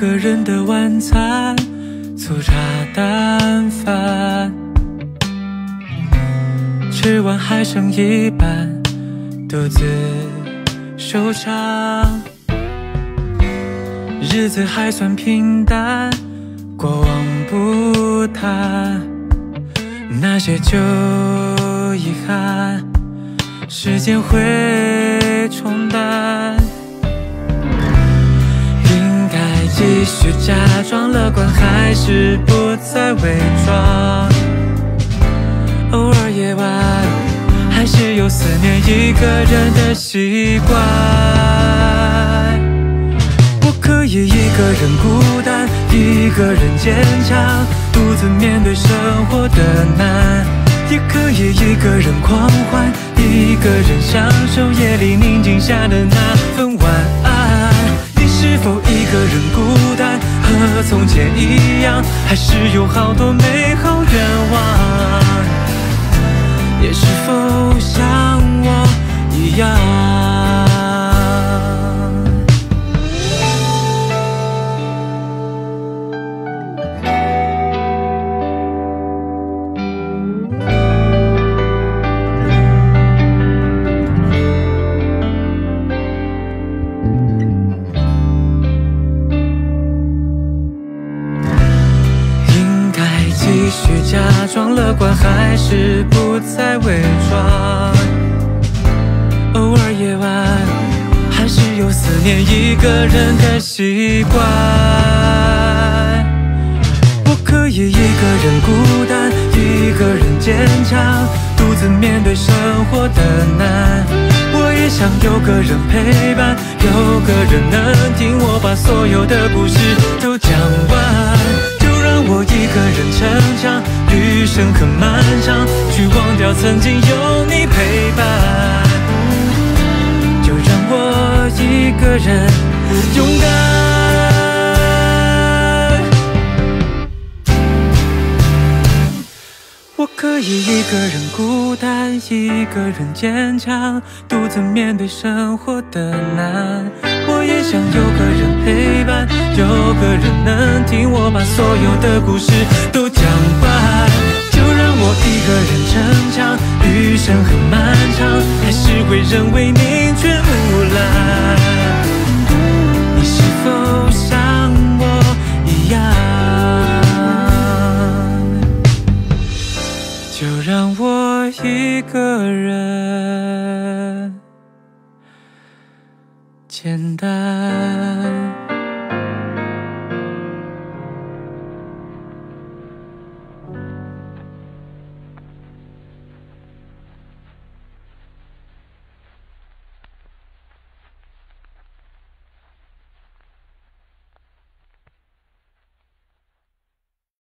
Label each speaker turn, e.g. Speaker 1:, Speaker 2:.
Speaker 1: 一个人的晚餐，粗茶淡饭，吃完还剩一半，独自收场。日子还算平淡，过往不谈，那些旧遗憾，时间会冲淡。是假装乐观，还是不再伪装？偶尔夜晚，还是有思念一个人的习惯。我可以一个人孤单，一个人坚强，独自面对生活的难；也可以一个人狂欢，一个人享受夜里宁静下的那份从前一样，还是有好多美好愿望？也是否想假装乐观，还是不再伪装？偶尔夜晚，还是有思念一个人的习惯。我可以一个人孤单，一个人坚强，独自面对生活的难。我也想有个人陪伴，有个人能听我把所有的故事都讲完。就让我一个人掉曾经有你陪伴。就让我一个人勇敢。我可以一个人孤单，一个人坚强，独自面对生活的难。我也想有个人陪伴，有个人能听我把所有的故事都。逞强，余生很漫长，还是会认为你却无澜。你是否像我一样？就让我一个人简单。